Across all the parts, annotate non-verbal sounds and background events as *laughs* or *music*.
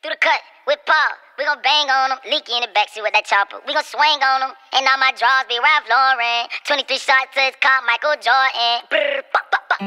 Through the cut with Paul. We gon' bang on them, leaky in the backseat with that chopper. We gon' swing on them, and all my draws be Ralph Lauren. 23 shots to his car, Michael Jordan. Brr, pop, pop, pop.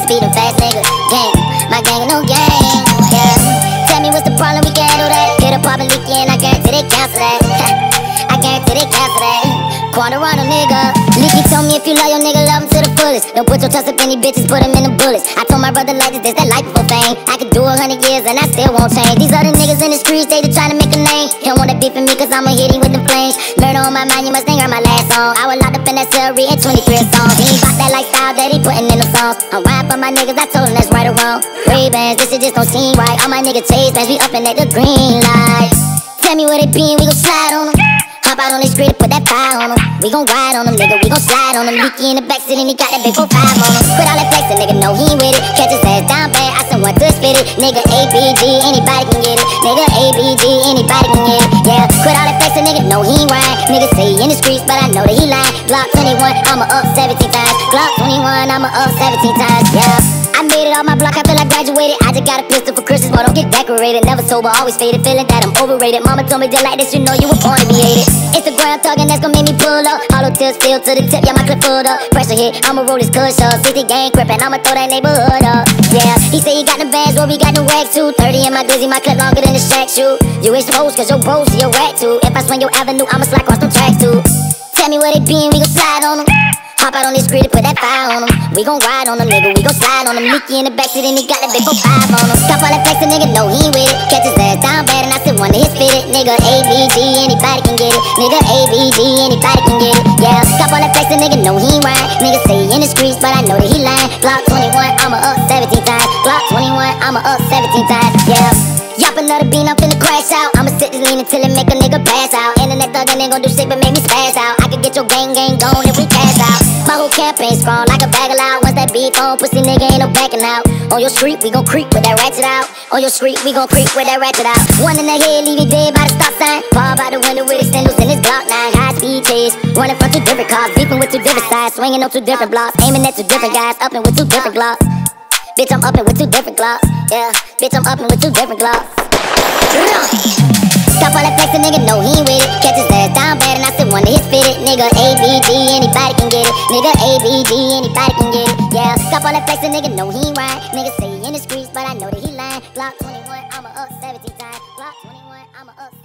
Speed and fast nigga, gang. My gang no gang. Yeah. Tell me what's the problem, we that. A pop and leaky, and I that. *laughs* I that. Quando Rondo nigga. Leaky told me if you love your nigga, him to the fullest. Don't put your trust up in these bitches, put him in the bullets. I told my brother like this, that life before fame. I could do a hundred years and I still won't change. These other niggas in the streets, they just trying to make a name. He don't wanna beef with me cause I'ma hit him with the flames. Murder on my mind, you must think heard my last song. I was locked up in that cell, reading 23 songs. He ain't that lifestyle that he putting in the songs. I'm rap for my niggas, I told him that's right or wrong. Ray-Bans, this shit just don't seem right. All my niggas chase bands, we up in at the green light. Tell me where they been, we gon' slide on them. Hop out on the street put that fire on them. We gon' ride on them, nigga, we gon' slide on them. Leaky in the backseat and he got that big 4-5 on him. Quit all that flexing, nigga, know he ain't with it. Catch his ass down bad, I sent one to spit it. Nigga, ABG, anybody can get it. Nigga, ABG, anybody can get it. Yeah, quit all that flexing, nigga, know he ain't right. Nigga say he in the streets, but I know that he lying. Glock 21, I'ma up 17 times. Glock 21, I'ma up 17 times, yeah. I made it off my block, I feel I graduated. I got a pistol for Christmas, but don't get decorated. Never sober, always faded, feeling that I'm overrated. Mama told me just like this, you know you were born to be hated. Instagram talking, that's gonna make me pull up. Hollow tips, feel to the tip, yeah, my clip full up. Pressure hit, I'ma roll this cush up. 60 gang crippin', I'ma throw that neighborhood up. Yeah, he say he got the bands, well, we got the rags too. 30 in my glizzy, my clip longer than the Shaq shoe. You exposed, cause your bros, your rat too. If I swing your avenue, I'ma slide across the tracks too. Tell me where they been, we gon' slide on them. Hop out on this grid and put that fire on them. We gon' ride on them, nigga. We gon' slide on them. Leaky in the backseat and he got that big 4-5 on him. Stop all that flexing, nigga. No, he ain't with it. Catch his ass down bad and I still wanna hit spit it. Nigga, ABG, anybody can get it. Nigga, ABG, anybody can get it. Yeah, stop all that flexing, nigga. No, he ain't right. Nigga say in the streets, but I know that he lying. Glock 21, I'ma up 17 times. Glock 21, I'ma up 17 times. Yeah. Yop another bean, I'm finna crash out. I'ma sit this lean until it make a nigga pass out. Internet thuggin' ain't gon' do shit but make me spaz out. I could get your gang gang gone if we. Campaign strong like a bag of loud. Once that beef on, pussy nigga ain't no backing out. On your street, we gon' creep with that ratchet out. On your street, we gon' creep with that ratchet out. One in the head, leave you dead by the stop sign. Fall by the window with extenders in his Glock 9. High speed chase, running from two different cars, beefing with two different sides, swinging on two different blocks, aiming at two different guys, upping with two different glocks. Bitch, I'm upping with two different glocks. Yeah, bitch, I'm upping with two different glocks. Stop all that flexing, nigga, no, he ain't with it. Down bad and I still wanna hit spit it. Nigga, ABG, anybody can get it. Nigga, ABG, anybody can get it. Yeah, stop all that flexing, nigga, no, he right. Nigga say he in the streets, but I know that he lying. Glock 21, I'ma up 17 times. Glock 21, I'ma up 17 times.